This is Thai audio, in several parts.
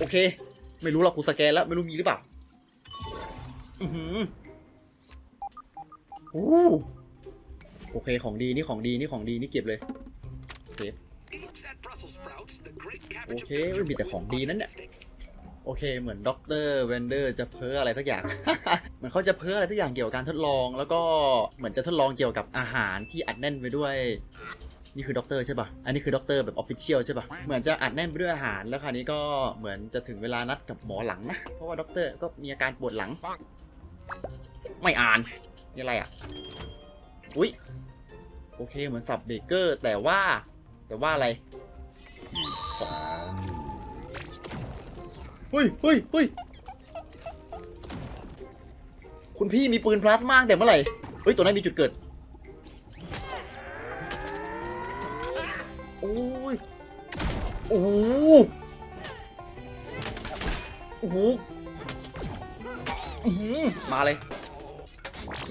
โอเค ไม่รู้หรอกกูสแกนแล้ว ไม่รู้มีหรือเปล่า อือหือโอ้โอเคของดีนี่ของดีนี่ของดีนี่เก็บเลยโอเคโอเคเอ้ยมีแต่ของดีนั่นเนี่ยโอเค เหมือนด็อกเตอร์เวนเดลล์จะเพ้ออะไรสักอย่าง เหมือนเขาจะเพ้ออะไรสักอย่างเกี่ยวกับการทดลอง แล้วก็เหมือนจะทดลองเกี่ยวกับอาหารที่อัดแน่นไปด้วย นี่คือด็อกเตอร์ใช่ปะอันนี้คือด็อกเตอร์แบบ official ใช่ปะเหมือนจะอัดแน่นไปด้วยอาหาร แล้วคราวนี้ก็เหมือนจะถึงเวลานัดกับหมอหลังนะ เพราะว่าด็อกเตอร์ก็มีอาการปวดหลัง ไม่อ่านนี่อะไรอะ อุ๊ยโอเคเหมือนสับเบเกอร์ แต่ว่า แต่ว่าอะไรเฮ้ยเฮ้ยเฮ้ยคุณพี่มีปืนพลาสมาตั้งแต่เมื่อไหร่ เฮ้ย ตัวนั้นมีจุดเกิด โอ้ย โอ้โหโอ้โหมาเลย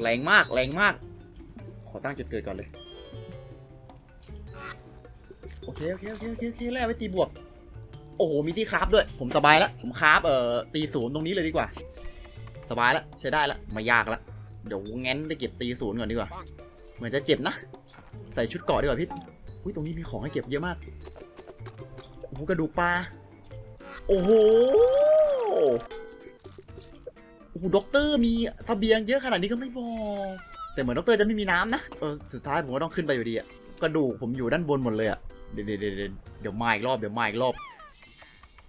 แรงมาก แรงมาก ขอตั้งจุดเกิดก่อนเลย โอเค โอเค โอเค โอเคโอเคแล่ไปตีบวก โอ้โห มีที่คราฟด้วย ผมสบายแล้ว ผมคราฟเอ่อ ตีศูนย์ตรงนี้เลยดีกว่า สบายแล้ว ใช้ได้แล้ว ไม่ยากแล้ว เดี๋ยวงั้นไปเก็บตีศูนย์ก่อนดีกว่า เหมือนจะเจ็บนะ ใส่ชุดเกราะดีกว่าพี่ อุ้ยตรงนี้มีของให้เก็บเยอะมากโอ้โหกระดูกปลา โอ้โห โอ้โหด็อกเตอร์มีเสบียงเยอะขนาดนี้ก็ไม่บอกแต่เหมือนด็อกเตอร์จะไม่มีน้ำนะเออสุดท้ายผมก็ต้องขึ้นไปอยู่ดีอะกระดูกผมอยู่ด้านบนหมดเลยอะเดี๋ยวเดี๋ยวเดี๋ยวเดี๋ยวเดี๋ยวมาอีกรอบเดี๋ยวมาอีกรอบ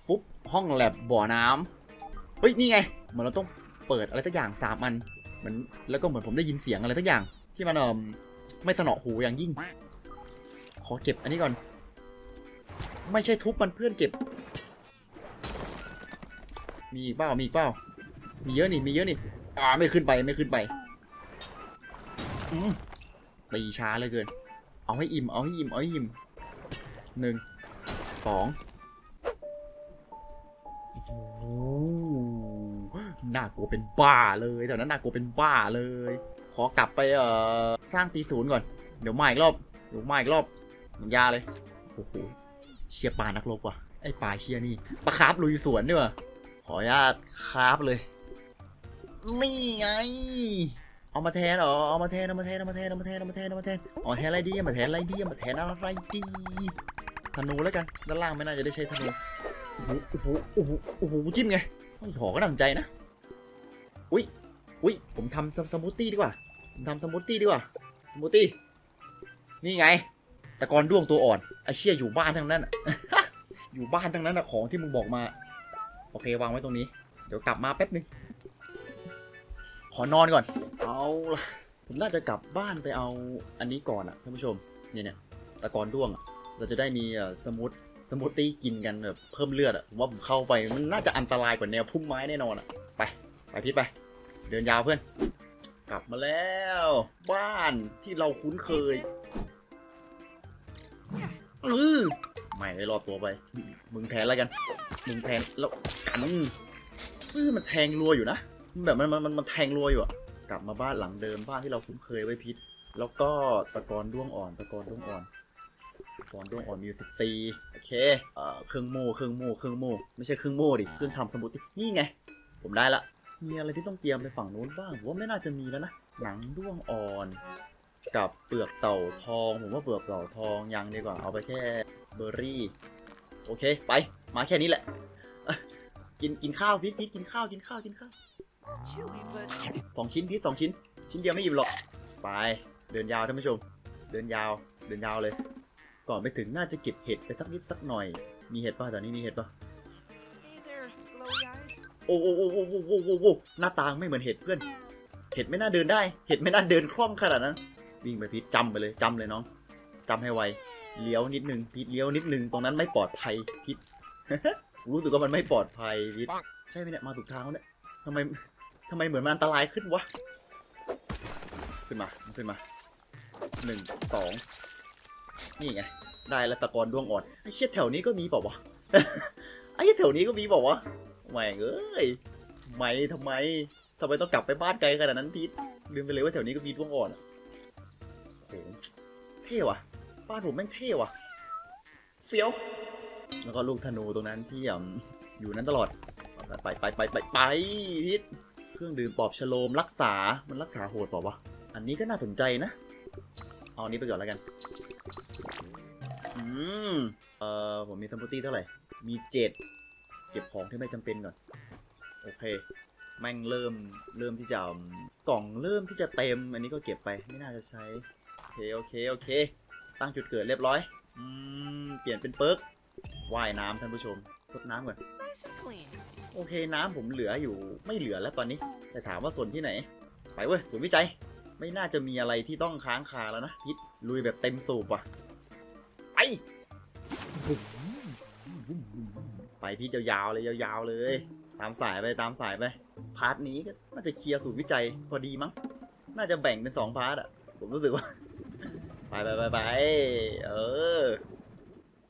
ฟุบห้องแล็บบ่อน้ำเฮ้ยนี่ไงเหมือนเราต้องเปิดอะไรสักอย่างสามอันเหมือนแล้วก็เหมือนผมได้ยินเสียงอะไรสักอย่างที่มันเออไม่สนอหูอย่างยิ่ง ขอเก็บอันนี้ก่อน ไม่ใช่ทุบมันเพื่อนเก็บ มีอีกเปล่ามีอีกเปล่ามีเยอะนี่มีเยอะนี่อ่าไม่ขึ้นไปไม่ขึ้นไปตีช้าเลยเกิน เอาให้อิ่มเอาให้อิ่มเอาให้อิ่มหนึ่งสองโอ้โหน่ากลัวเป็นบ้าเลยแถวนั้นน่ากลัวเป็นบ้าเลย ขอกลับไปเอ่อสร้างตีศูนย์ก่อน เดี๋ยวมาอีกรอบ เดี๋ยวมาอีกรอบ มันยาเลย โอ้โห เชียปลานักรบว่ะ ไอ้ปลาเชียนี่ปลาคาร์ฟลุยสวนด้วยว่ะ ขออนุญาตคาร์ฟเลย นี่ไง เอามาแทนเหรอเอามาแทน เอามาแทน เอามาแทน เอามาแทน เอามาแทน เอามาแทน อ๋อแทนอะไรดีเอามาแทนอะไรดีเอามาแทนอะไรดี ธนูแล้วกัน ด้านล่างไม่น่าจะได้ใช้ธนูโอ้โหโอ้โหโอ้โหจิ้มไงต้องขอก็ดังใจนะ อุ้ยอุ้ยผมทำสมูทตี้ดีกว่า ผมทำสมูทตี้ดีกว่า สมูทตี้ นี่ไง ตะกอนด้วงตัวอ่อนไอเชี่ยอยู่บ้านทั้งนั้นอยู่บ้านทั้งนั้นของที่มึงบอกมา โอเควางไว้ตรงนี้ เดี๋ยวกลับมาแป๊บนึง ขอนอนก่อน เอาละผมน่าจะกลับบ้านไปเอาอันนี้ก่อนอะท่านผู้ชม เนี่ยเนี่ยตะกอนด้วงอะเราจะได้มีสมูทสมูทตี้กินกันแบบเพิ่มเลือดอะผมว่าผมเข้าไปมันน่าจะอันตรายกว่าแนวพุ่มไม้แน่นอนอะไปไปพิษไป เดินยาวเพื่อน กลับมาแล้ว บ้านที่เราคุ้นเคย เออไม่ได้รอดตัวไป มึงแทนแล้วกัน มึงแทนแล้วกันเออมันแทงรัวอยู่นะ แบบมันมันมันแทงรัวอยู่อะกลับมาบ้านหลังเดิมบ้านที่เราคุ้นเคยไว้พิษ แล้วก็ตะกอนด้วงอ่อน ตะกอนด้วงอ่อนตะกอนด้วงอ่อนมีสิบสี่โอเคเอ่อเครื่องโม่เครื่องโม่เครื่องโม่ไม่ใช่เครื่องโม่ดิเครื่องทำสมูทตี้นี่ไง ผมได้ละมีอะไรที่ต้องเตรียมไปฝั่งนู้นบ้างผมว่าไม่น่าจะมีแล้วนะหนังด้วงอ่อน กับเปลือกเต่าทอง ผมว่าเปลือกเต่าทองยังดีกว่าเอาไปแค่เบอร์รี่ โอเคไป มาแค่นี้แหละ กินกินข้าวพีทพีทกินข้าวกินข้าวกินข้าวสองชิ้นพีทสองชิ้น ชิ้นเดียวไม่อิ่มหรอก ไป เดินยาวท่านผู้ชม เดินยาว เดินยาวเลย ก่อนไปถึงน่าจะเก็บเห็ดไปสักนิดสักหน่อย มีเห็ดป่ะตอนนี้มีเห็ดป่ะโอ้โอ้โอ้โอ้โอ้โอ้หน้าต่างไม่เหมือนเห็ดเพื่อน เห็ดไม่น่าเดินได้ เห็ดไม่น่าเดินคล่องขนาดนั้น วิ่งไปพีทจำไปเลยจำเลยน้องจำให้ไวเลี้ยวนิดนึงพีทเลี้ยวนิดนึงตรงนั้นไม่ปลอดภัยพีทรู้สึกว่ามันไม่ปลอดภัยพีทใช่ไหมเนี่ยมาถูกทางแล้วเนี่ยทำไมทำไมเหมือนมันอันตรายขึ้นวะขึ้นมาขึ้นมาหนึ่งสองนี่ไงได้แล้วตะกอนด้วงอ่อนไอ้เชี่ยแถวนี้ก็มีเปล่าวะไอ้เชี่ยแถวนี้ก็มีเปล่าวะแหม่งเอ้ยทำไมทำไมทำไมต้องกลับไปบ้านไกลขนาดนั้นพีทลืมไปเลยว่าแถวนี้ก็มีด้วงอ่อนอะ เท่ว่ะ บ้านผมแม่งเท่ว่ะเฟี้ยว แล้วก็ลูกธนูตรงนั้นที่อยู่นั้นตลอด ไปไปไปไปไปพิษเครื่องดื่มปอบฉโลมรักษา มันรักษาโหดเปล่าวะ อันนี้ก็น่าสนใจนะ เอาอันนี้ไปก่อนแล้วกัน อืม เอ่อ ผมมีซัมปูตี้เท่าไหร่ มีเจ็ด เก็บของที่ไม่จำเป็นก่อน โอเค แม่งเริ่ม เริ่มที่จะ กล่องเริ่มที่จะเต็ม อันนี้ก็เก็บไป ไม่น่าจะใช้ เค โอเค โอเค ตั้งจุดเกิดเรียบร้อย อืม เปลี่ยนเป็นเปิร์กว่ายน้ำท่านผู้ชมสดน้ำก่อน โอเคน้ำผมเหลืออยู่ไม่เหลือแล้วตอนนี้ แต่ถามว่าส่วนที่ไหน ไปเว้ยศูนวิจัย ไม่น่าจะมีอะไรที่ต้องค้างคาแล้วนะพิษลุยแบบเต็มสูบว่ะ ไป ไปพี่ยาวๆเลยยาวๆเลย ตามสายไปตามสายไป part นี้ก็น่าจะเคลียร์สูตรวิจัยพอดีมั้ง น่าจะแบ่งเป็นสอง part อะผมรู้สึกว่า ไปไปไปไปเออ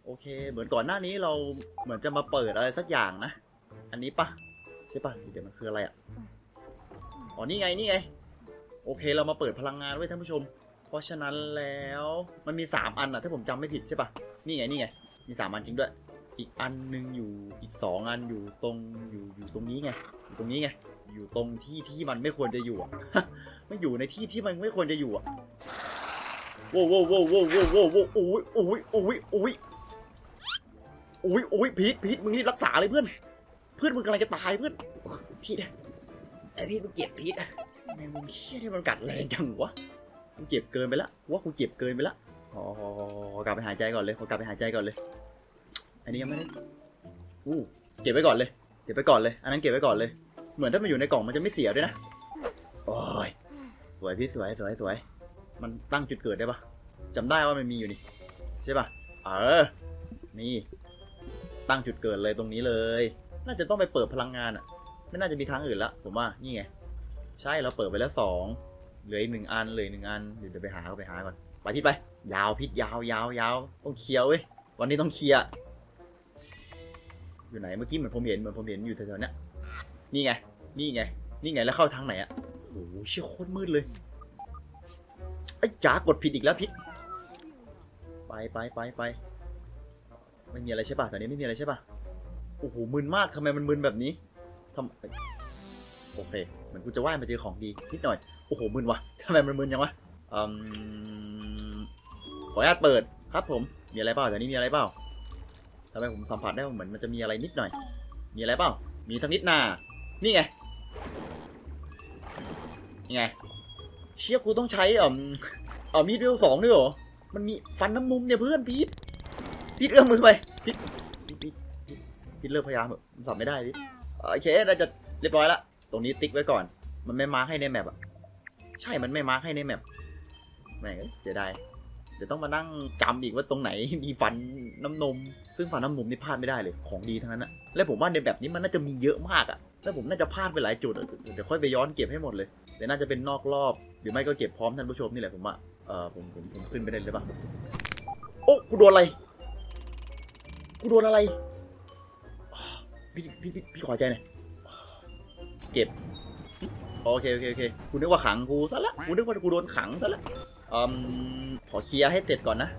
โอเค เหมือนก่อนหน้านี้เราเหมือนจะมาเปิดอะไรสักอย่างนะ อันนี้ปะใช่ปะเดี๋ยวมันคืออะไรอะ อ๋อ นี่ไง นี่ไง โอเค เรามาเปิดพลังงานไว้ท่านผู้ชม เพราะฉะนั้นแล้ว มันมี 3 อันอะ ถ้าผมจำไม่ผิดใช่ปะนี่ไง นี่ไง มี 3 อันจริงด้วย อีกอันหนึงอยู่ อีก 2 อันอยู่ตรง อยู่อยู่ตรงนี้ไง อยู่ตรงนี้ไง อยู่ตรงที่ที่มันไม่ควรจะอยู่อะ ไม่อยู่ในที่ที่มันไม่ควรจะอยู่อะ โว้วโว้วโว้วโว้วโว้วโว้วโว้วโอ้ยโอ้ยโอ้ยโอ้ยโอ้ยโอ้ยพีทพีทมึงนี่รักษาเลยเพื่อน เพื่อนมึงกำลังจะตายเพื่อนพีทไอพีทมึงเจ็บพีทแมงมุมเขี้ยที่มันกัดแรงจังวะกูเจ็บเกินไปละว่ากูเจ็บเกินไปละอขอขอขอกลับไปหายใจก่อนเลยขอกลับไปหายใจก่อนเลย อันนี้ยังไม่ได้อู้เก็บไว้ก่อนเลยเก็บไว้ก่อนเลย อันนั้นเก็บไว้ก่อนเลย เหมือนถ้ามันอยู่ในกล่องมันจะไม่เสียด้วยนะโอ้ยสวยพี่สวยสวยสวย มันตั้งจุดเกิดได้ปะจำได้ว่ามันมีอยู่นี่ใช่ปะเออ นี่ ตั้งจุดเกิดเลยตรงนี้เลย น่าจะต้องไปเปิดพลังงานอะไม่น่าจะมีทางอื่นละผมว่านี่ไง ใช่เราเปิดไปแล้วสองเหลืออีกหนึ่งอันเหลืออีกหนึ่งอันเดี๋ยวจะไปหาก็ไปหาก่อนไปพิษไป ยาวพิษยาวยาวยาวต้องเคลียร์เว้ยวันนี้ต้องเคลียร์อยู่ไหนเมื่อกี้เหมือนผมเห็นเหมือนผมเห็นอยู่แถวๆเนี้ยนี่ไง นี่ไง นี่ไงแล้วเข้าทางไหนอะโอ้โหเชี่ยโคตรมืดเลย อ้จ๋ากดผิดอีกแล้วพิษไปไปไปไปไม่มีอะไรใช่ป่ะตอนนี้ไม่มีอะไรใช่ป่ะโอ้โหมึนมากทำไมมันมึนแบบนี้ทำโอเคเหมือนกูจะว่ายมาเจอของดีนิดหน่อยโอ้โหมึนวะทำไมมันมึนยังวะอืมขออนุญาตเปิดครับผมมีอะไรเปล่าตอนนี้มีอะไรเปล่าทำไมผมสัมผัสได้เหมือนมันจะมีอะไรนิดหน่อย มีอะไรเปล่ามีสักนิดนานี่ไงนี่ไง เชี่ยกูต้องใช้เอ่อเอ่อมีดเวลสองด้วยเหรอ มันมีฟันน้ำมุมเนี่ยเพื่อนพีทพีทเอื้อมมือไปพีทพีทพีทเลิกพยายามเถอะมันสับไม่ได้พีทโอเคน่าจะเรียบร้อยละ ตรงนี้ติ๊กไว้ก่อน มันไม่มาให้ใน map อะใช่ มันไม่มาให้ใน map แม่งเอ้ยเดายเดี๋ยวต้องมานั่งจำอีกว่าตรงไหนมีฟันน้ำนม ซึ่งฟันน้ำนมนี่พลาดไม่ได้เลย ของดีทั้งนั้นอะและผมว่าในแบบนี้มันน่าจะมีเยอะมากอะแล้วผมน่าจะพลาดไปหลายจุด เดี๋ยวค่อยไปย้อนเก็บให้หมดเลย เดี๋ยน่าจะเป็นนอกรอบ หรือไม่ก็เก็บพร้อมท่านผู้ชมนี่แหละผมว่าเออผมผมผมขึ้นไปได้เลยปะโอ้กูโดนอะไรกูโดนอะไรพี่พี่พี่พี่ขอใจหน่อยเก็บโอเคโอเคโอเคกูนึกว่าขังกูซะละกูนึกว่ากูโดนขังซะละอืมขอเคลียร์ให้เสร็จก่อนนะ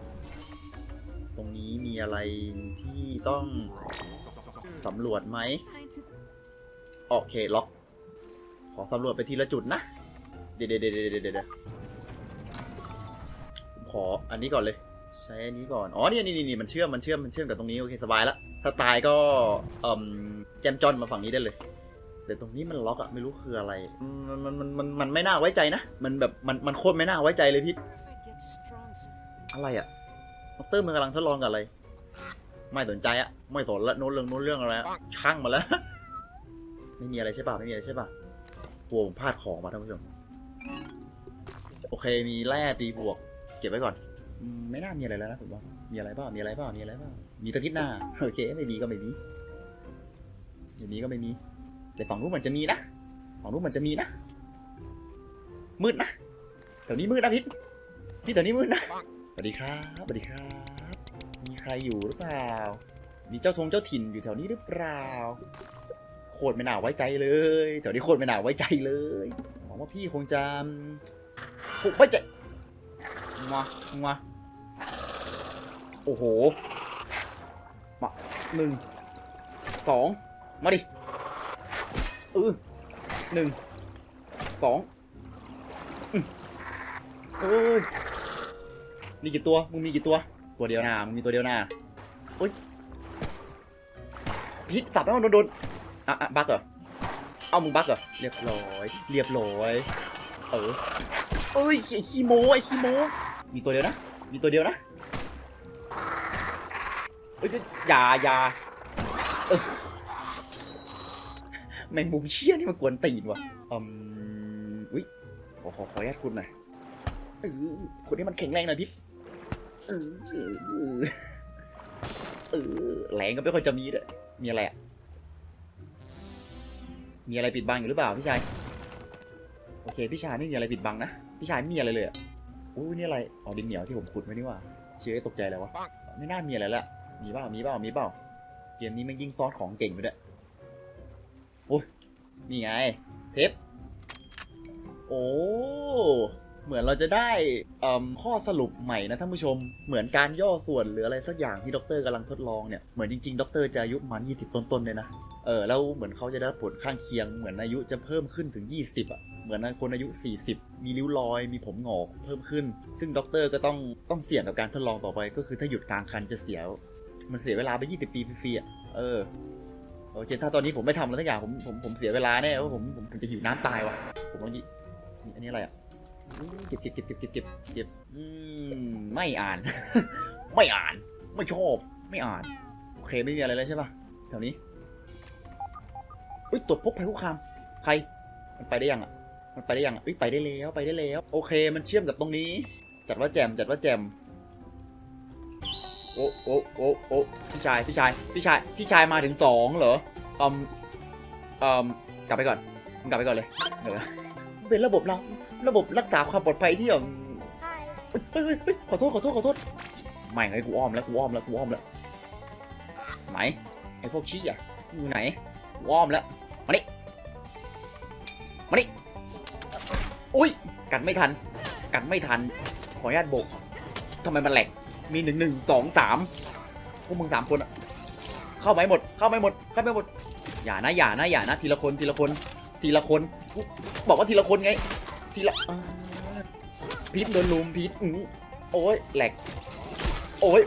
ตรงนี้มีอะไรที่ต้องสำรวจไหมโอเคล็อก ขอสำรวจไปทีละจุดนะ เดี๋ยวเดี๋ยวเดี๋ยวเดี๋ยวเดี๋ยวผมขออันนี้ก่อนเลย ใช้อันนี้ก่อน อ๋อนี่นี่นี่นี่มันเชื่อมมันเชื่อมมันเชื่อมกับตรงนี้โอเคสบายละถ้าตายก็เอ่มแจมจอนมาฝั่งนี้ได้เลยแต่ตรงนี้มันล็อกอะไม่รู้คืออะไร มันมันมันมันมันไม่น่าไว้ใจนะ มันแบบมันมันโคตรไม่น่าไว้ใจเลยพี่ อะไรอะดอเตอร์มันกำลังทดลองกับอะไร ไม่สนใจอะไม่สนละโน้นเรื่องโน้นเรื่องอะไรช่างมาแล้ว ไม่มีอะไรใช่ป่ะไม่มีอะไรใช่ป่ะ กลัวผมพลาดของมาท่านผู้ชม โอเคมีแร่ตีบวก เก็บไว้ก่อน ไม่น่ามีอะไรแล้วนะผมว่า มีอะไรเปล่ามีอะไรเปล่ามีอะไรเปล่ามีตะกิดหน้า โอเค ไม่มีก็ไม่มีไม่มีก็ไม่มี แต่ฝั่งนู้นมันจะมีนะ ฝั่งนู้นมันจะมีนะ มืดนะแถวนี้มืดนะพิษพี่แถวนี้มืดนะ สวัสดีครับ สวัสดีครับ มีใครอยู่หรือเปล่า มีเจ้าทงเจ้าถิ่นอยู่แถวนี้หรือเปล่า โคตรไม่น่าไว้ใจเลยแถวนี้โคตรไม่น่าไว้ใจเลยหวังว่าพี่คงจะคงไว้ใจมามาโอ้โหมาหนึ่งสองมาดิเออหนึ่งสองอืมเอ้ยมีกี่ตัวมึงมีกี่ตัวตัวเดียวนะมึงมีตัวเดียวนะโอ๊ยพิษสับแล้วมันโดนโดน อะอะบักเหรอ เอามึงบักเหรอ เรียบร้อย เรียบร้อย เออ เอ้ยไอ้ขี้โม้ไอ้ขี้โม้มีตัวเดียวนะ มีตัวเดียวนะ เอ้ยอย่าอย่าเออแมงมุมเชี่ยนี่มันกวนตีนว่ะอืมอุ้ยขอขอขออนุญาตคุณหน่อยเออคนนี้มันแข็งแรงหน่อยพี่เออเออเออเออแรงก็ไม่ค่อยจะมีด้วยมีอะไรอะ มีอะไรปิดบังอยู่หรือเปล่าพี่ชาย โอเคพี่ชายไม่มีอะไรปิดบังนะ พี่ชายไม่มีอะไรเลยอู้นี่อะไรอ๋อดินเหนียวที่ผมขุดไว้นี่ว่า เชื่อตกใจแล้ววะ ไม่น่ามีอะไรละ มีเปล่า มีเปล่า มีเปล่า เกมนี้มันยิ่งซอสของเก่งไปด้วยโอ้ยนี่ไง เทป โอ้ เหมือนเราจะได้ข้อสรุปใหม่นะท่านผู้ชม เหมือนการย่อส่วนหรืออะไรสักอย่างที่ด็อกเตอร์กำลังทดลองเนี่ย เหมือนจริงๆด็อกเตอร์จะอายุประมาณ20 ต้นๆเลยนะ เออแล้วเหมือนเขาจะได้ผลข้างเคียง เหมือนอายุจะเพิ่มขึ้นถึง 20อะ เหมือนคนอายุ 40 มีริ้วรอย มีผมหงอกเพิ่มขึ้น ซึ่งด็อกเตอร์ก็ต้องต้องเสี่ยงกับการทดลองต่อไป ก็คือถ้าหยุดกลางคันจะเสีย มันเสียเวลาไป 20 ปีฟรีๆอะ เออโอเค ถ้าตอนนี้ผมไม่ทำอะไรสักอย่างผมผมผมเสียเวลาแน่ว่าผมผมผมจะหิวน้ำตายว่ะ ผมต้องนี่อันนี้อะไรอะ เก็บเก็บเก็บเก็บเก็บเก็บเก็บไม่อ่าน ไม่อ่าน ไม่ชอบ ไม่อ่าน โอเคไม่มีอะไรแล้วใช่ป่ะแถวนี้อุ้ยตรวจพบภัยคุกคาม ใคร มันไปได้ยังอะ มันไปได้ยังอะเอ้ยไปได้แล้วไปได้แล้ว โอเค มันเชื่อมกับตรงนี้ จัดว่าแจมจัดว่าแจมโอ้โอ้โอ้โอ้พี่ชาย พี่ชาย พี่ชาย พี่ชายมาถึงสองเหรออืมอืมกลับไปก่อน กลับไปก่อนเลยเออเป็นระบบเรา ระบบรักษาความปลอดภัยที่แบบเฮ้ยเฮ้ยเฮ้ยขอโทษขอโทษขอโทษไม่ไงกูอ้อมแล้วกูอ้อมแล้วกูอ้อมแล้วไหนไอ้พวกชี้อะอยู่ไหนกูอ้อมแล้วมานี่มานี่อุ้ยกันไม่ทัน กันไม่ทัน ขออนุญาตโบกทำไมมันแหลกมีหนึ่งหนึ่งสองสามพวกมึงสามคนอะเข้าไปหมด เข้าไปหมด เข้าไปหมด อย่านะ อย่านะ อย่านะ ทีละคน ทีละคน ทีละคนกูบอกว่าทีละคนไง ทีละพีทโดนลุมพีทอือโอ้ยแหลก โอ้ย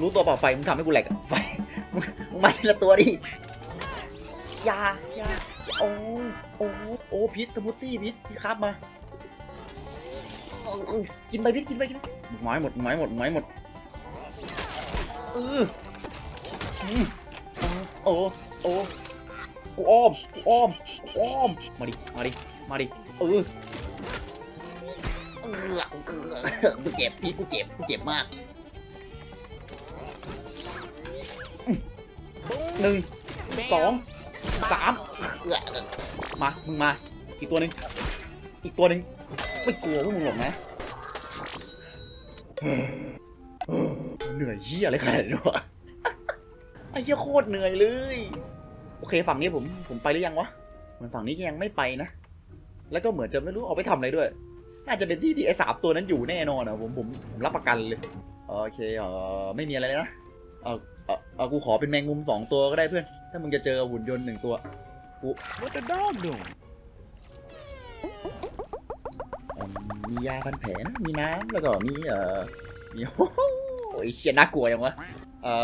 รู้ตัวเปล่าไฟมึงทำให้กูแหลกอะไฟมึงมาทีละตัวดิยายาโอ้โอ้โอ้พีทสมูทตี้พีทที่ครับมา กินไปพีทกินไปกินไปหมึกไม้หมดหมึกไม้หมดหมึกไม้หมดเออโอ้โอ้กูอ้อมกูอ้อมกูอ้อมมาดิมาดิมาดิเออ กูเจ็บพี่กูเจ็บกูเจ็บมากหนึ่งสองสามมามึงมา อีกตัวหนึ่งอีกตัวหนึ่งไม่กลัวพว่ามึงหรอกนะเหนื่อยเหี้ยอะไรขนาดนี้วะไอ้เหี้ยโคตรเหนื่อยเลย โอเคฝั่งนี้ผมผมไปหรือยังวะเหมือนฝั่งนี้ยังไม่ไปนะ แล้วก็เหมือนจะไม่รู้เอาไปทำอะไรด้วย น่าจะเป็นที่ที่ไอ้สามตัวนั้นอยู่แน่นอนอะผมผมผมรับประกันเลยโอเคเออไม่มีอะไรเลยนะเออเออเออกูขอเป็นแมงมุมสองตัวก็ได้เพื่อน ถ้ามึงจะเจอหุ่นยนต์หนึ่งตัว What the dog doing? อืมมียาพันแผลนะมีน้ำแล้วก็มีเอ่อมีโอ้โหไอ้เชียน่ากลัวยังวะเอ่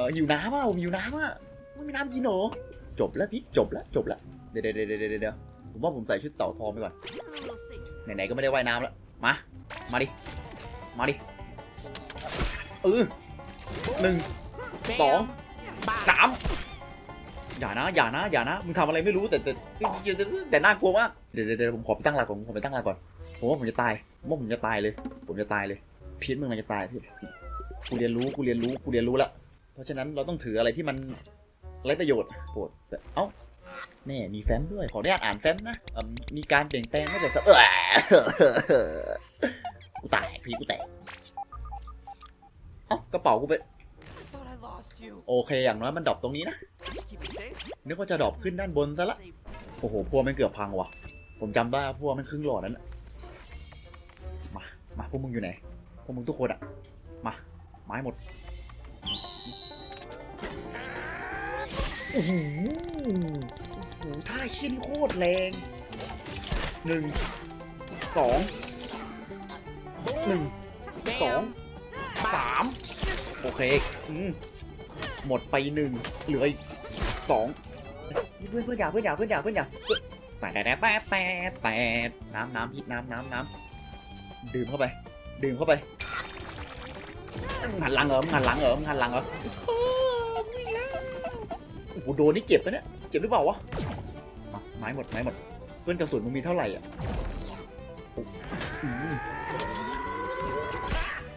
อหิวน้ำอะผมหิวน้ำอะไม่มีน้ำกินเหรอจบแล้วพี่จบแล้วจบแล้วเดี๋ยวเดี๋ยวเดี๋ยวเดี๋ยวเดี๋ยวผมว่าผมใส่ชุดเต่าทองไปก่อน We'll see. ไหนๆก็ไม่ได้ว่ายน้ำแล้ว มา มาดิ มาดิเออหนึ่งสองสามอย่านะ อย่านะ อย่านะ มึงทำอะไรไม่รู้แต่แต่แต่แต่แต่น่ากลัวมากเดี๋ยวเดี๋ยวเดี๋ยวผมขอไปตั้งหลักก่อนผมขอไปตั้งหลักก่อน ผมว่าผมจะตายผมว่าผมจะตายเลย ผมจะตายเลย พีทมึงมันจะตายพี่กูเรียนรู้ กูเรียนรู้ กูเรียนรู้ละ เพราะฉะนั้นเราต้องถืออะไรที่มันไร้ประโยชน์โปรดแต่เอ้า แม่มีแฟ้มด้วย ขออนุญาตอ่านแฟ้มนะ มีการเปลี่ยนแปลงไม่แต่สเออกูตายพี่กูแตกเอ้ากระเป๋ากูไปโอเคอย่างน้อยมันดรอปตรงนี้นะ นึกว่าจะดรอปขึ้นด้านบนซะละ โอ้โหพวกมันเกือบพังว่ะ ผมจำได้ว่าพวกมันครึ่งหลอดนั้นมา มาพวกมึงอยู่ไหน พวกมึงทุกคนอะมา ไม้หมดโอ้โห โหท่าเชี่ยนี่โคตรแรงหนึ่งสองหนึ่งสองสามโอเคอหมดไปหนึ่งเหลืออีกสองเพื่อนเพื่อนอย่าเพื่อนอย่าเพื่อนอย่าเพื่อนอย่าแปดแปดแปดแปดแปดน้ำน้ำพิษน้ำน้ำน้ำดื่มเข้าไป ดื่มเข้าไปหันหลังเหรอมึงหันหลังเหรอมึงหันหลังเหรอโอ้โหโดนนี่เจ็บปะเนี่ยเจ็บหรือเปล่าวะ ไม้หมดไม้หมดเพื่อนกระสุนมึงมีเท่าไหร่อะ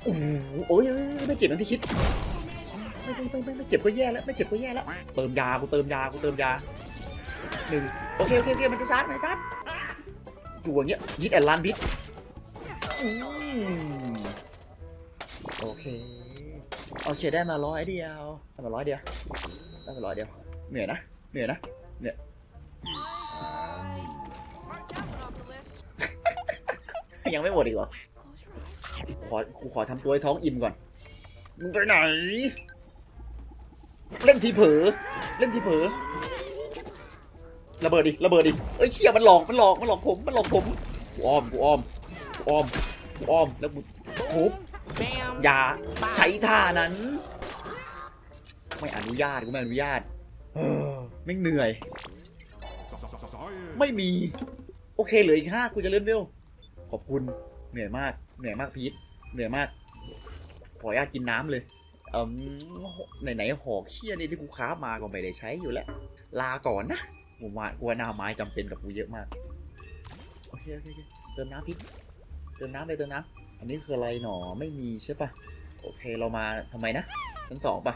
โอ้โอ้ยไม่เจ็บอย่างที่คิดไม่ไม่ไม่ไม่เจ็บก็แย่แล้วไม่เจ็บก็แย่แล้วเติมยากูเติมยากูเติมยาหนึ่งโอเคโอเคโอเคมันจะชาร์จมันจะชาร์จอยู่อย่างเงี้ยยิดแอนลันพิษอืมโอเคโอเคได้มาร้อยเดียวได้มาร้อยเดียวได้มาร้อยเดียวเหนื่อยนะเหนื่อยนะ Mark ยังไม่หมดอีกเหรอ ขอกูขอทำตัวให้ท้องอิ่มก่อน มึงไปไหน เล่นทีเผลอเล่นทีเผลอระเบิดดิ ระเบิดดิ เอ้ยเชี่ยมันหลอก มันหลอก มันหลอกผม มันหลอกผมกูอ้อม กูอ้อม กูอ้อม กูอ้อม แล้วกูทุบอย่าใช้ท่านั้น ไม่อนุญาต กูไม่อนุญาตเออไม่เหนื่อย ไม่มี โอเคเหลืออีกห้ากูจะเลื่อนเวล ขอบคุณเหนื่อยมาก เหนื่อยมากพีทเหนื่อยมาก ขออนุญาตกินน้ำเลยเอืมไหนๆหอกเชี่ยนี่ที่กูค้ามาก็ไม่ได้ใช้อยู่แล้ว ลาก่อนนะกูว่ากูว่าหน้าไม้จำเป็นกับกูเยอะมากโอเคโอเคเติมน้ำพีทเติมน้ำเลยเติมน้ำอันนี้คืออะไรหนอไม่มีใช่ปะโอเคเรามาทำไมนะชั้นสองปะ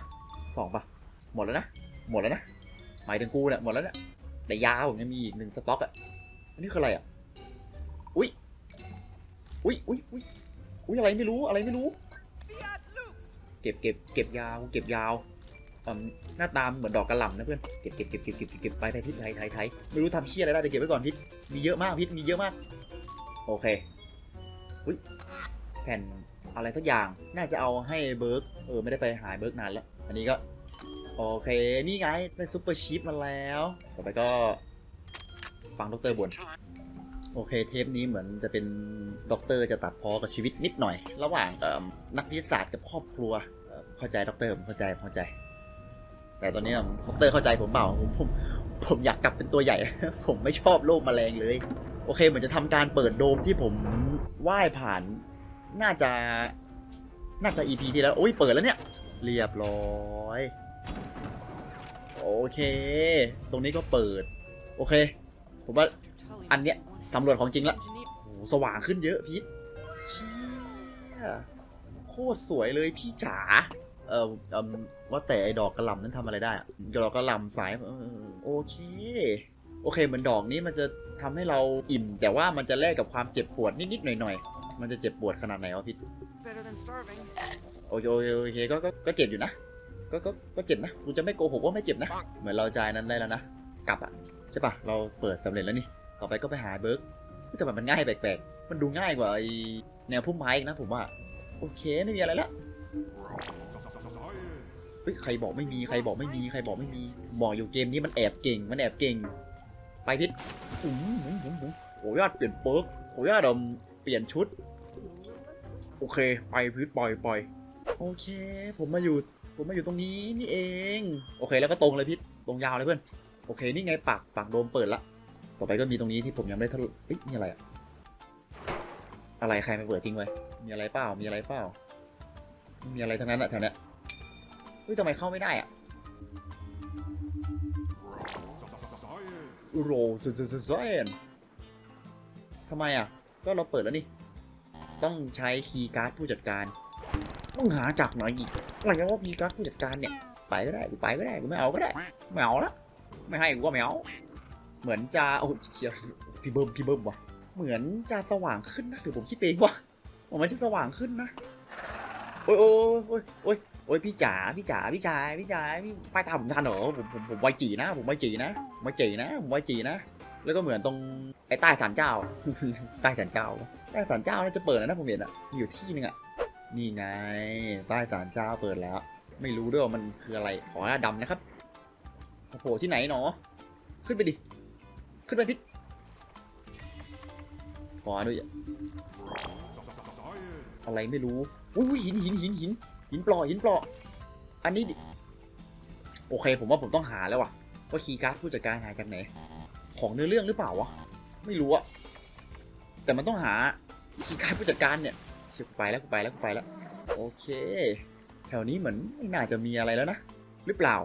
สองปะหมดแล้วนะหมดแล้วนะหมายถึงกูเนี่ยหมดแล้วเนี่ยแต่ยาผมยังมีอีกหนึ่งสต็อกอะอันนี้คืออะไรอะอุ้ย อุ้ยอุ้ยอุ้ยอุ้ยอะไรไม่รู้อะไรไม่รู้ เก็บเก็บเก็บยาวเก็บยาวหน้าตามเหมือนดอกกระหล่ำนะเพื่อน เก็บเก็บเก็บเก็บเก็บเก็บไปไปพิษไทยไทยไทยไม่รู้ทำเชี่ยอะไรได้แต่เก็บไว้ก่อนพิษมีเยอะมากพิษมีเยอะมาก โอเค อุ้ยแผ่นอะไรสักอย่าง น่าจะเอาให้เบิร์ก เออไม่ได้ไปหายเบิร์กนานแล้ว อันนี้ก็ โอเค นี่ไงได้ super chip มาแล้ว ต่อไปก็ ฟังดรบน โอเคเทปนี้เหมือนจะเป็นด็อกเตอร์จะตัดพ้อกับชีวิตนิดหน่อย ระหว่างนักวิทยาศาสตร์กับครอบครัวเข้าใจด็อกเตอร์ผมเข้าใจเข้าใจ แต่ตอนนี้ด็อกเตอร์เข้าใจผมเปล่าผมผมผมอยากกลับเป็นตัวใหญ่ ผมไม่ชอบโลกแมลงเลย โอเคเหมือนจะทำการเปิดโดมที่ผมว่ายผ่าน น่าจะ น่าจะ EP ที่แล้วโอ้ยเปิดแล้วเนี่ย เรียบร้อยโอเค ตรงนี้ก็เปิด โอเค ผมว่า Tully Anh nhé, wanted สำรวจของจริงละโอ้โหสว่างขึ้นเยอะพีทเชี่ยโคตรสวยเลยพี่จ๋าเออเอมว่าแต่ไอ้ดอกกระหล่ำนั้นทำอะไรได้อะดอกกระหล่ำสายออโอเค โอเคเหมือนดอกนี้มันจะทำให้เราอิ่ม แต่ว่ามันจะแลกกับความเจ็บปวดนิดๆหน่อยๆ มันจะเจ็บปวดขนาดไหนวะพีทโอเคโอเคโอเคก็ก็ก็เจ็บอยู่นะ ก็ก็ก็เจ็บนะกูจะไม่โกหกว่าไม่เจ็บนะ เหมือนเราจ่ายนั้นได้แล้วนะ กลับอะใช่ปะเราเปิดสำเร็จแล้วนี่ ต่อไปก็ไปหาเบิร์กแต่มันง่ายแปลกๆ มันดูง่ายกว่าไอแนวพุ่มไม้อีกนะผมว่า โอเคไม่มีอะไรละเฮ้ยใครบอกไม่มีใครบอกไม่มีใครบอกไม่มี บอกอยู่เกมนี้มันแอบเก่ง มันแอบเก่ง ไปพิษอุ้มอุ้มอุ้มอุ้มโอ้ยอดเปลี่ยนเปิร์กโอ้ยอดมเปลี่ยนชุด โอเค ไปพิษปล่อยปล่อยโอเค ผมมาอยู่ผมมาอยู่ตรงนี้นี่เอง โอเคแล้วก็ตรงเลยพิษตรงยาวเลยเพื่อน โอเค นี่ไงปากปากโดมเปิดละ ต่อไปก็มีตรงนี้ที่ผมยังไม่ได้ทะลุเฮ้ยมีอะไรอะอะไรใครมาเปิดทิ้งไว้ มีอะไรเปล่า มีอะไรเปล่าไม่มีอะไรทั้งนั้นอะแถวเนี้ยเฮ้ยทำไมเข้าไม่ได้อะโรสสสนทำไมอะก็เราเปิดแล้วนี่ ต้องใช้คีย์การ์ดผู้จัดการมึงหาจากไหนอีกอะไรว่าคีย์การ์ดผู้จัดการเนี่ย ไปก็ได้ ไปก็ได้ ไม่เอาก็ได้ ไม่เอาละ ไม่ให้กูก็ไม่เอา เหมือนจะโอ้เชียพี่เบิ้มพี่เบิ้มวะเหมือนจะสว่างขึ้นนะหรือผมคิดเองวะผมมันจะสว่างขึ้นนะโอ้ยโอ้ยโอ้ยโอ้ยโอ้ยพี่จ๋าพี่จ๋าพี่ชายพี่ชายพี่ไปตามผมทันเหรอผมผมผมไวจีนะ ผมไวจีนะไวจีนะผมไวจีนะ แล้วก็เหมือนตรงไอ้ใต้ศาลเจ้าใต้ศาลเจ้าใต้ศาลเจ้าน่าจะเปิดแล้วนะผมเห็นอะอยู่ที่หนึงอะนี่ไงใต้ศาลเจ้าเปิดแล้ว ไม่รู้ด้วยว่ามันคืออะไรขอหน้าดำนะครับโอ้โหที่ไหนหนอขึ้นไปดิ ขึ้นไปพิษขอด้วยอะไรไม่รู้อุ้ยหินหินหินหินหินปลอหินปลออันนี้โอเค ผมว่าผมต้องหาแล้วว่ะว่าคีย์การ์ดผู้จัดการหายจากไหน ของเนื้อเรื่องหรือเปล่าวะไม่รู้อะแต่มันต้องหาคีย์การ์ดผู้จัดการเนี่ยเชี่ยกูไปแล้วกูไปแล้วกูไปแล้วโอเค แถวนี้เหมือนไม่น่าจะมีอะไรแล้วนะหรือเปล่า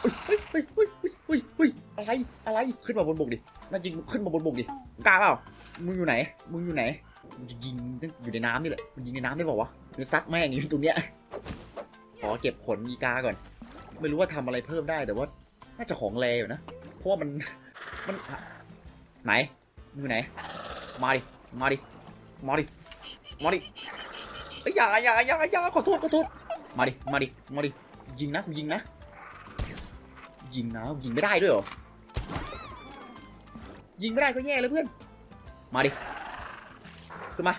เฮ้ยเฮ้ยเฮ้ยเฮ้ยเฮ้ยเฮ้ย อะไรอะไรขึ้นมาบนบกดิน่าจริงขึ้นมาบนบกดิกล้าเปล่ามึงอยู่ไหน มึงอยู่ไหนมึงจะยิงอยู่ในน้ำนี่แหละมันยิงในน้ำได้เปล่าวะหรือซัดแม่งอยู่ตรงเนี้ยขอเก็บขนอีกาก่อน ไม่รู้ว่าทำอะไรเพิ่มได้แต่ว่า น่าจะของแรอยู่นะเพราะว่ามันมันไหนมึงอยู่ไหน มาดิมาดิมาดิมาดิเอ้ยอย่าอย่าอย่าอย่าขอโทษขอโทษมาดิมาดิมาดิยิงนะกูยิงนะ ยิงนะยิงไม่ได้ด้วยเหรอ ยิงไม่ได้ก็แย่แล้วเพื่อน มาดิ ขึ้นมา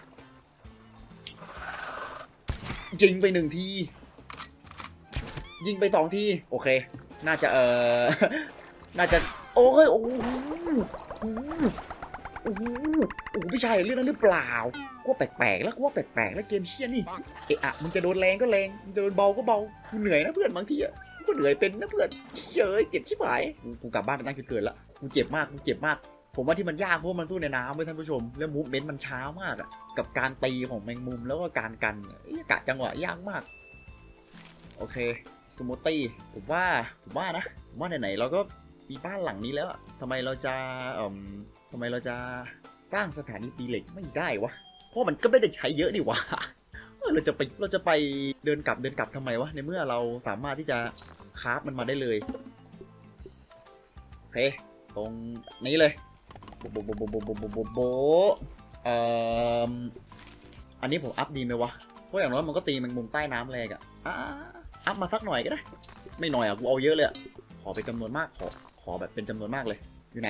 ยิงไปหนึ่งที ยิงไปสองที โอเค น่าจะเออน่าจะ โอ้ย โอ้โหโอ้โหโอ้โหพี่ชายเรื่องนั้นหรือเปล่ากูว่าแปลกๆแล้วกูว่าแปลกๆแล้วเกมเชี่ยนี่เอะอะมึงจะโดนแรงก็แรงมึงจะโดนเบาก็เบากูเหนื่อยนะเพื่อนบางทีอะกูก็เหนื่อยเป็นนะเพื่อนเฉยเจ็บชิบหายกูกลับบ้านไปนั่งเกินๆละกูเจ็บมากกูเจ็บมาก ผมว่าที่มันยากเพราะมันสู้ในน้ำเว้ยท่านผู้ชม แล้ว movement มันช้ามากอะกับการตีของแมงมุมแล้วก็การกันเอ้ยกะจังหวะยากมาก โอเคสมูทตี้ผมว่าผมว่านะผมว่าไหนๆเราก็มีบ้านหลังนี้แล้วอะทำไมเราจะเอ่มทำไมเราจะสร้างสถานีตีเหล็กไม่ได้วะเพราะมันก็ไม่ได้ใช้เยอะนี่วะเราจะไปเราจะไปเดินกลับเดินกลับทำไมวะในเมื่อเราสามารถที่จะคราฟมันมาได้เลยโอเคตรงนี้เลย โบโบโบโบโบโบโบโบเอ่ออันนี้ผมอัพดีไหมวะ เพราะอย่างน้อยมันก็ตีแมงมุมใต้น้ำแรงอะอะอัพมาสักหน่อยก็ได้ ไม่หน่อยอะกูเอาเยอะเลยอะขอเป็นจำนวนมากขอ ขอแบบเป็นจำนวนมากเลย อยู่ไหน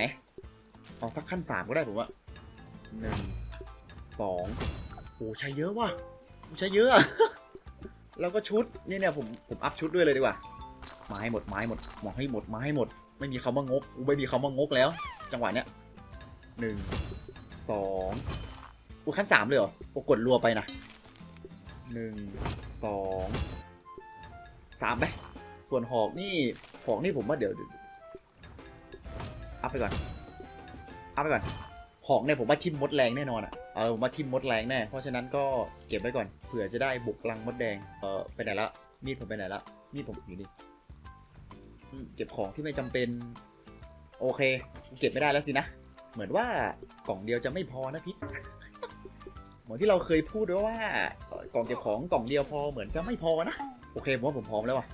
เอาสักขั้นสามก็ได้ผมว่าหนึ่งสองโอ้ใช้เยอะว่ะใช้เยอะแล้วก็ชุดนี่เนี่ยผมผมอัพชุดด้วยเลยดีกว่ามาให้หมดมาให้หมดมาให้หมดมาให้หมด ไม่มีคำว่างกกูไม่มีคำว่างกแล้ว จังหวะเนี้ย หนึ่งสองกูขั้นสามเลยเหรอกูกดรัวไปนะหนึ่งสองสามไปส่วนหอกนี่หอกนี่ผมว่าเดี๋ยวเอัพไปก่อนอัพไปก่อนหอกเนี่ยผมว่าทิมมดแรงแน่นอนอะเออผมว่าทิมมดแรงแน่เพราะฉะนั้นก็เก็บไว้ก่อนเผื่อจะได้บุกลังมดแดงเออไปไหนละมีดผมไปไหนละมีดผมอยู่นี่เก็บของที่ไม่จำเป็น โอเค เก็บไม่ได้แล้วสินะ เหมือนว่ากล่องเดียวจะไม่พอนะพิษเหมือนที่เราเคยพูดไว้ว่ากล่องเก็บของกล่องเดียวพอเหมือนจะไม่พอนะโอเคผมว่าผมพร้อมแล้วว่ะ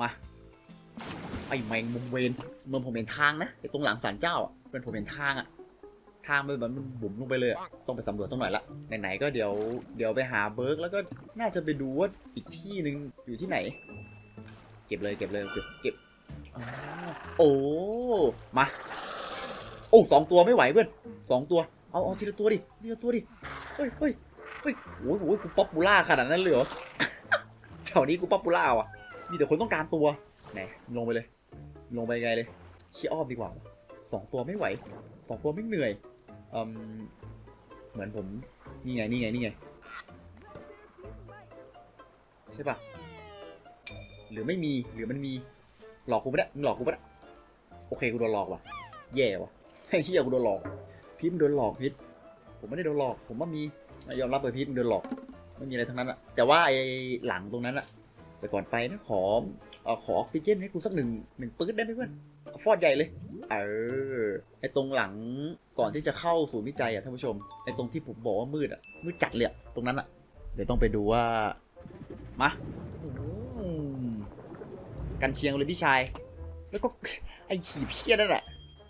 มาไอ้แมงมุมเวนเมื่อผมเห็นทางนะไอ้ตรงหลังศาลเจ้าอะเป็นผมเห็นทางอะทางมันแบบมันบุ๋มลงไปเลยต้องไปสำรวจสักหน่อยละไหนๆก็เดี๋ยวเดี๋ยวไปหาเบิร์กแล้วก็น่าจะไปดูว่าอีกที่หนึ่งอยู่ที่ไหน เก็บเลยเก็บเลยเก็บเก็บอ๋อโอ้มา โอ้สองตัวไม่ไหวเพื่อนสองตัว เอาเอาทีละตัวดิทีละตัวดิ เฮ้ยเฮ้ยเฮ้ยโอ้ยโอ้ยกู popular ขนาดนั้นเลยเหรอแถวนี้กู popular ว่ะ มีแต่คนต้องการตัว ไหนลงไปเลย ลงไปไงเลยเชี่ยอ้อมดีกว่าสองตัวไม่ไหวสองตัวไม่เหนื่อยอืมเหมือนผม นี่ไง นี่ไง นี่ไง ใช่ปะหรือไม่มี หรือมันมี หลอกกูไม่ได้มึงหลอกกูไม่ได้โอเค กูโดนหลอกว่ะ แย่ว่ะ ไอ้เหี้ยกูโดนหลอกพิมโดนหลอกพิษผมไม่ได้โดนหลอก ผมว่ามียอมรับเลยพิมโดนหลอก ไม่มีอะไรทั้งนั้นอะแต่ว่าไอ้หลังตรงนั้นอะแต่ก่อนไปนะขอเออขอออกซิเจนให้กูสักหนึ่งหนึ่งปื๊ดได้ไหมเพื่อนฟอดใหญ่เลยเออไอตรงหลังก่อนที่จะเข้าศูนย์วิจัยอะท่านผู้ชมไอตรงที่ผมบอกว่ามืดอะมืดจัดเลยตรงนั้นอะเดี๋ยวต้องไปดูว่ามาอกันเชียงเลยพี่ชาย แล้วก็ไอขีเพี้ยนั่นอะ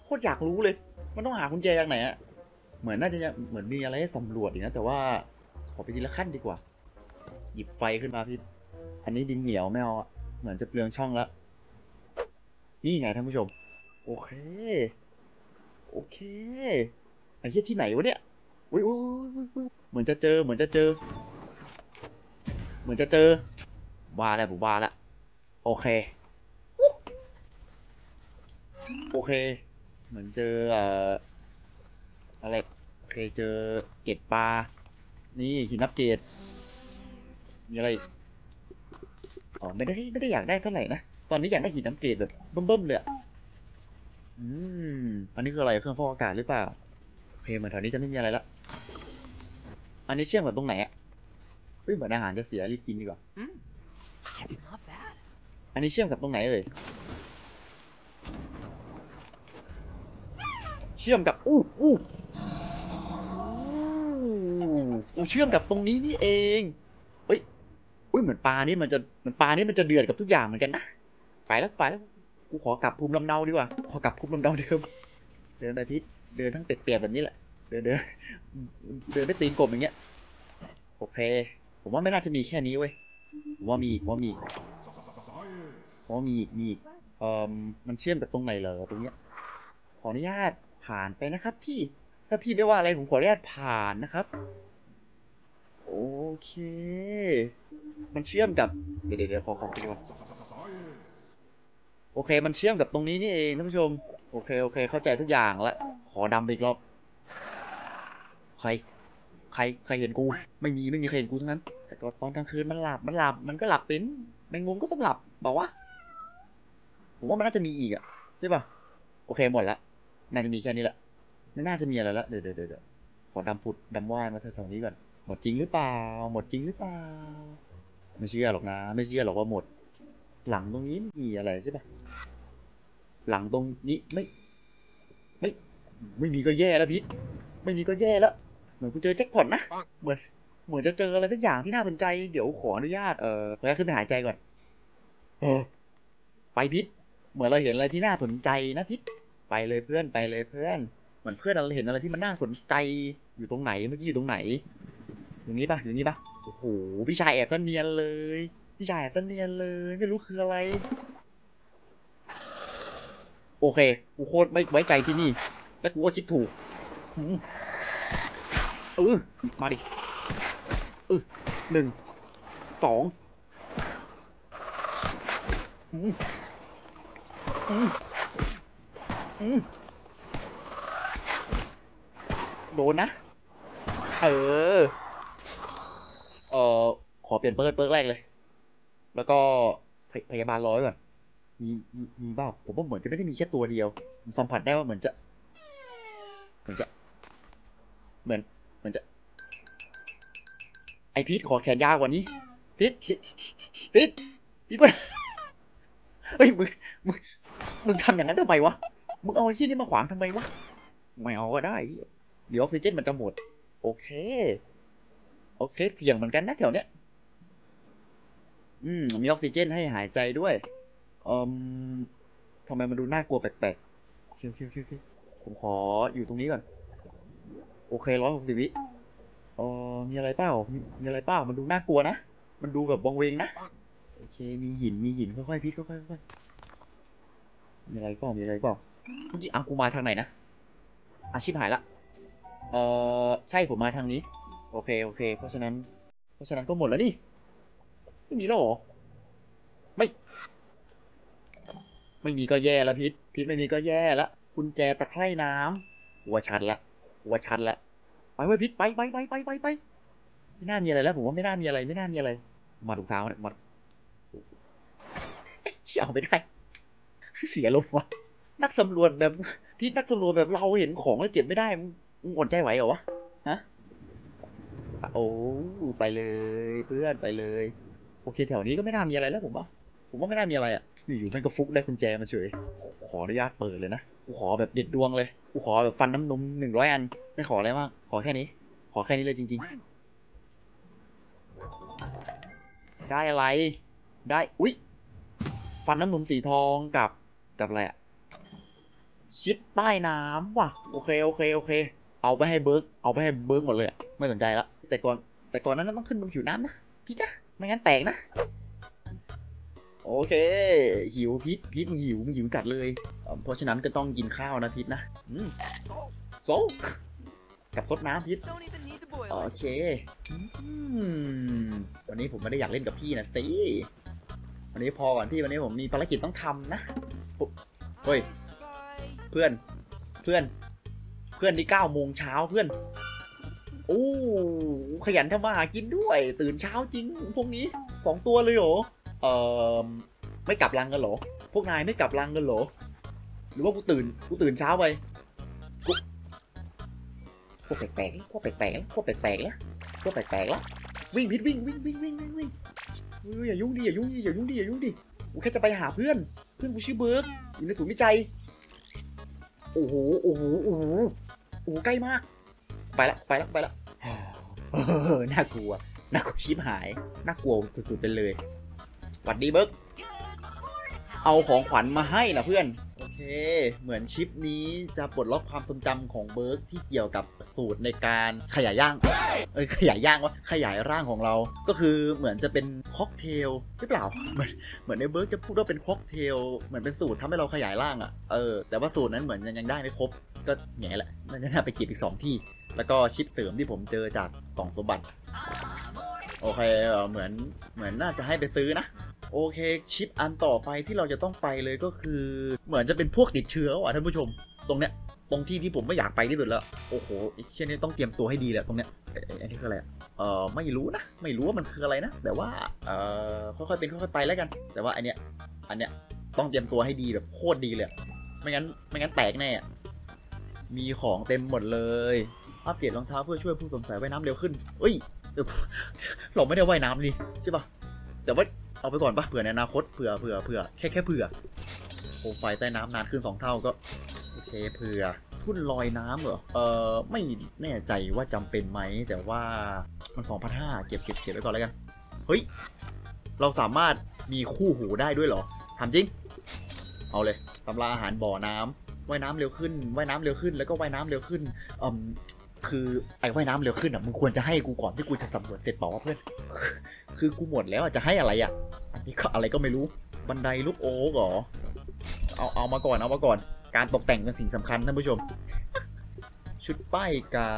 โคตรอยากรู้เลย มันต้องหากุญแจจากไหนอะเหมือนน่าจะเหมือนมีอะไรให้สำรวจอีกนะ แต่ว่าขอไปทีละขั้นดีกว่า หยิบไฟขึ้นมาพี่ อันนี้ดินเหนียวไม่เอาอะเหมือนจะเปลืองช่องแล้วนี่ไงท่านผู้ชม โอเค โอเคไอ้เหี้ยที่ไหนวะเนี่ยอุ้ยอุ้ยอุ้ยอุ้ยเหมือนจะเจอเหมือนจะเจอ เหมือนจะเจอว่าแล้วผมว่าแล้วโอเค โอเค เหมือนเจอเอ่ออะไรโอเคเจอเกล็ดปลา นี่หินนับเกตมีอะไรอีกอ๋อไม่ได้ไม่ได้อยากได้เท่าไหร่นะ ตอนนี้อยากได้หินน้ำเกรดแบบเบิ่มๆเลยอะอืมอันนี้คืออะไรเครื่องฟอกอากาศหรือเปล่าโอเคเหมือนแถวนี้จะไม่มีอะไรละ อันนี้เชื่อมกับตรงไหนอะเฮ้ยเหมือนอาหารจะเสียรีบกินดีกว่า Hmm. Not bad. อันนี้เชื่อมกับตรงไหนเอ่ย เชื่อมกับอู้อู้อู้เชื่อมกับตรงนี้นี่เองเฮ้ยอุ้ยเหมือนปลานี่มันจะเหมือนปลานี่มันจะเดือดกับทุกอย่างเหมือนกันนะไปแล้วไปแล้วกูขอกลับภูมิลำเนาดีกว่าขอกลับภูมิลำเนาเดิมเดินไปพิษเดินทั้งเปียกๆแบบนี้แหละเดินเดินเดินไปตีนกบอย่างเงี้ยโอเค ผมว่าไม่น่าจะมีแค่นี้เว้ยผมว่ามีอีกผมว่ามีอีกผมว่ามีอีกมีอีกเอ่อมันเชื่อมกับตรงไหนเหรอตรงเนี้ยขออนุญาต ผ่านไปนะครับ พี่ถ้าพี่ไม่ว่าอะไรผมขออนุญาตผ่านนะครับ โอเค มันเชื่อมกับ เดี๋ยวเดี๋ยวขอขอดูก่อนโอเค มันเชื่อมกับตรงนี้นี่เองท่านผู้ชม โอเคโอเค เข้าใจทุกอย่างแล้วขอดำไปอีกรอบ ใคร ใครใครเห็นกู ไม่มีไม่มีใครเห็นกูทั้งนั้น แต่ก็ตอนกลางคืนมันหลับมันหลับ มันก็หลับเป็นแมงมุมก็ต้องหลับบอกว่าผมว่ามันน่าจะมีอีกอะใช่ป่ะโอเคหมดละ น่าจะมีแค่นี้แหละไม่น่าจะมีอะไรละเดี๋ยวเดี๋ยวเดี๋ยวขอดำผุดดำว่ายมาแถวๆนี้ก่อนหมดจริงหรือเปล่า หมดจริงหรือเปล่า ไม่เชื่อหรอกนะ ไม่เชื่อหรอกว่าหมด หลังตรงนี้มีอะไรใช่ปะหลังตรงนี้ไม่ ไม่ไม่มีก็แย่แล้วพิษไม่มีก็แย่แล้วเหมือนกูเจอแจ็คพอตนะเหมือนเหมือนจะเจออะไรสักอย่างที่น่าสนใจเดี๋ยวขออนุญาตเออแวขึ้นไปหายใจก่อนเออไปพิษเหมือนเราเห็นอะไรที่น่าสนใจนะพิษ ไปเลยเพื่อนไปเลยเพื่อนเหมือนเพื่อนเราเห็นอะไรที่มันน่าสนใจอยู่ตรงไหนเมื่อกี้อยู่ตรงไหน อย่างนี้ปะอย่างนี้ปะโอ้โหพี่ชายแอบซ่อนเนียนเลยพี่ชายแอบซ่อนเนียนเลยไม่รู้คืออะไร โอเคกูโคตรไม่ไว้ใจที่นี่ และกูก็คิดถูกอืมเออมาดิเออหนึ่งสองอืมอืมอืม โดนนะ เออ เออขอเปลี่ยนเปิร์กเปิร์กแรกเลย แล้วก็พยพยาบาลร้อยก่อน มีมีมีเปล่าผมว่าเหมือนจะไม่ได้มีแค่ตัวเดียวผมสัมผัสได้ว่าเหมือนจะ เหมือนจะ เหมือน เหมือนจะ ไอพีทขอแขนยาวกว่านี้พีทพีทพีทพีทเฮ้ยมึงมึงมึงทำอย่างนั้นทำไมวะ มึงเอาไอ้ที่นี่มาขวางทำไมวะ ไม่เอาก็ได้ เดี๋ยวออกซิเจนมันจะหมด โอเค โอเค เสี่ยงเหมือนกันนะแถวเนี้ย อืม มีออกซิเจนให้หายใจด้วยอืมทำไมมันดูน่ากลัวแปลกๆเคโอเคโอเคโอเคผมขออยู่ตรงนี้ก่อน โอเคร้อยหกสิบวิเออมีอะไรเปล่า มีอะไรเปล่า มันดูน่ากลัวนะ มันดูแบบวงเวงนะ โอเค มีหิน มีหิน ค่อยๆพิษค่อยๆค่อยๆมีอะไรเปล่ามีอะไรเปล่า เมื่อกี้อะกูมาทางไหนนะอาชีพหายละ เออใช่ผมมาทางนี้ โอเคโอเค เพราะฉะนั้น เพราะฉะนั้นก็หมดแล้วนี่ ไม่มีแล้วหรอ ไม่ ไม่มีก็แย่ละพิษ พิษไม่มีก็แย่ละกุญแจตะไคร่น้ำหัวชันละหัวชันละ ไปเว้ยพิษไปไปไปไปไปไปไม่น่ามีอะไรแล้ว ผมว่าไม่น่ามีอะไร ไม่น่ามีอะไร มาถุงเท้าเนี่ยมาเอ๊ะเชี่ยเอาไปได้ เสียลมวะ นักสำรวจแบบที่นักสำรวจแบบเราเห็นของแล้วเก็บไม่ได้มึงอดใจไหวเหรอวะฮะโอ้ไปเลยเพื่อนไปเลย โอเคแถวนี้ก็ไม่น่ามีอะไรแล้วผมว่าผมว่าไม่น่ามีอะไรอะอยู่ๆแม่งก็ฟุกได้กุญแจมาเฉยขออนุญาตเปิดเลยนะกูขอแบบเด็ดดวงเลยกูขอแบบฟันน้ำนมหนึ่งร้อยอัน ไม่ขออะไรมากขอแค่นี้ ขอแค่นี้เลยจริง ๆ ได้อะไรได้ อุ๊ยฟันน้ำนมสีทองกับกับอะไรอะ ชิปใต้น้ำว่ะ โอเคโอเคโอเค เอาไปให้เบิร์กเอาไปให้เบิร์กหมดเลยอะไม่สนใจละแต่ก่อนแต่ก่อนนั้นต้องขึ้นบนผิวน้ำนะพี่จ้ะไม่งั้นแตกนะ โอเค หิวพิษพิษมึงหิวมึงหิวจัดเลยเอ่อเพราะฉะนั้นก็ต้องกินข้าวนะพิษนะอืม So, โซกับซดน้ำพิษ don't even need to boil โอ it. เคอืมวันนี้ผมไม่ได้อยากเล่นกับพี่นะสิวันนี้พอก่อนพี่วันนี้ผมมีภารกิจต้องทำนะปุ๊บเฮ้ย Spy เพื่อน เพื่อน เพื่อนนี่เก้าโมงเช้าเพื่อน โอ้ขยันทำมาหากินด้วย ตื่นเช้าจริง พวกนี้สองตัวเลยเหรอ เออไม่กลับรังกันเหรอ พวกนายไม่กลับรังกันเหรอ หรือว่ากูตื่น กูตื่นเช้าไปกูพวกแปลกๆแล้วพวกแปลกๆแล้วพวกแปลกๆแล้วพวกแปลกๆแล้ววิ่งพิดวิ่งวิ่งวิ่งวิ่งวิ่งวิ่งอย่ายุ่งดิอย่ายุ่งดิอย่ายุ่งดิอย่ายุ่งดิกูแค่จะไปหาเพื่อน เพื่อนกูชื่อเบิร์กอยู่ในศูนย์วิจัย อ้โหโอ้โหโอ้โหโอ้โหใกล้มาก ไปละไปละไปละเออน่ากลัวน่ากลัวชิบหาย น่ากลัวสุดๆไปเลยหวัดดีเบิร์กเอาของขวัญมาให้นะเพื่อน เค เหมือนชิปนี้จะปลดล็อกความทรงจำของเบิร์กที่เกี่ยวกับสูตรในการขยายย่าง เอ้ยขยายย่างวะขยายร่างของเรา ก็คือเหมือนจะเป็นค็อกเทลหรือเปล่า เหมือนเหมือนในเบิร์กจะพูดว่าเป็นค็อกเทล เหมือนเป็นสูตรทำให้เราขยายร่างอะ่ะ เออ แต่ว่าสูตรนั้นเหมือนยังยังได้ไม่ครบ ก็แง่แหละน่าจะไปเก็บอีกสองที่ แล้วก็ชิปเสริมที่ผมเจอจากกล่องสมบัติ โอเค เหมือนเหมือนน่าจะให้ไปซื้อนะ โอเคชิปอันต่อไปที่เราจะต้องไปเลยก็คือ เหมือนจะเป็นพวกติดเชื้อว่ะท่านผู้ชม ตรงเนี้ยตรงที่ที่ผมไม่อยากไปที่สุดแล้ว โอ้โหเช่นนี้ต้องเตรียมตัวให้ดีแหละตรงเนี้ยอันนี้คืออะไรอะเออไม่รู้นะ ไม่รู้ว่ามันคืออะไรนะ แต่ว่า เออค่อยๆเป็นค่อยๆไปแล้วกัน แต่ว่าอันเนี้ย อันเนี้ยต้องเตรียมตัวให้ดีแบบโคตรดีเลย ไม่งั้น ไม่งั้นแตกแน่ มีของเต็มหมดเลย อัปเกรดรองเท้าเพื่อช่วยผู้สวมใส่ว่ายน้ำเร็วขึ้นเอ้ยเดี๋ยวเราไม่ได้ว่ายน้ำนี่ใช่ปะแต่ว่า เอาไปก่อนปะเผื่อในอนาคตเผื่อเผื่อเผื่อแค่แค่เผื่อโคมไฟใต้น้ำนานขึ้นสองเท่าก็โอเคเผื่อทุ่นลอยน้ำเหรอเออไม่แน่ใจว่าจำเป็นไหมแต่ว่ามัน2,500เก็บเก็บเก็บไว้ก่อนแล้วกันเฮ้ยเราสามารถมีคู่หูได้ด้วยเหรอถามจริง เอาเลยตำราอาหารบ่อน้ำว่ายน้ำเร็วขึ้นว่ายน้ำเร็วขึ้นแล้วก็ว่ายน้ำเร็วขึ้นอืม คือไอ้ว่ายน้ำเร็วขึ้นอะมึงควรจะให้กูก่อนที่กูจะสำรวจเสร็จบอกว่าเพื่อน คือกูหมดแล้วอะจะให้อะไรอะ อันนี้ก็อะไรก็ไม่รู้ บันไดลูกโอ๊กหรอ เอาเอามาก่อนเอามาก่อน การตกแต่งเป็นสิ่งสำคัญท่านผู้ชม ชุดป้ายกา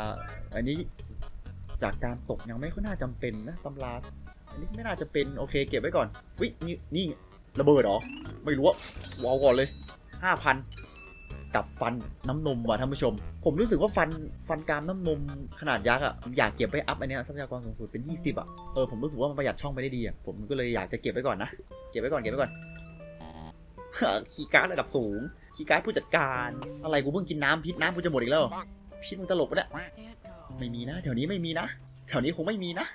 อันนี้จากการตกยังไม่ค่อยน่าจำเป็นนะตำรา อันนี้ไม่น่าจะเป็นโอเคเก็บไว้ก่อนวินี่นี่ระเบิดหรอ ไม่รู้อะวาวก่อนเลยห้าพัน กับฟันน้ำนมว่ะท่านผู้ชม ผมรู้สึกว่าฟันฟันกรามน้ำนมขนาดยักษ์อะอยากเก็บไว้ up อันเนี้ยทรัพยากรสูงสุดเป็น 20อะเออผมรู้สึกว่ามันประหยัดช่องไปได้ดีอะผมก็เลยอยากจะเก็บไว้ก่อนนะเก็บไว้ก่อนเก็บไว้ก่อนคีย์การ์ดระดับสูงคีย์การ์ดผู้จัดการอะไรกูเพิ่งกินน้ำพิษน้ำกูจะหมดอีกแล้วพิษมึงตลกปะเนี่ยไม่มีนะแถวนี้ไม่มีนะแถวนี้คงไม่มีนะ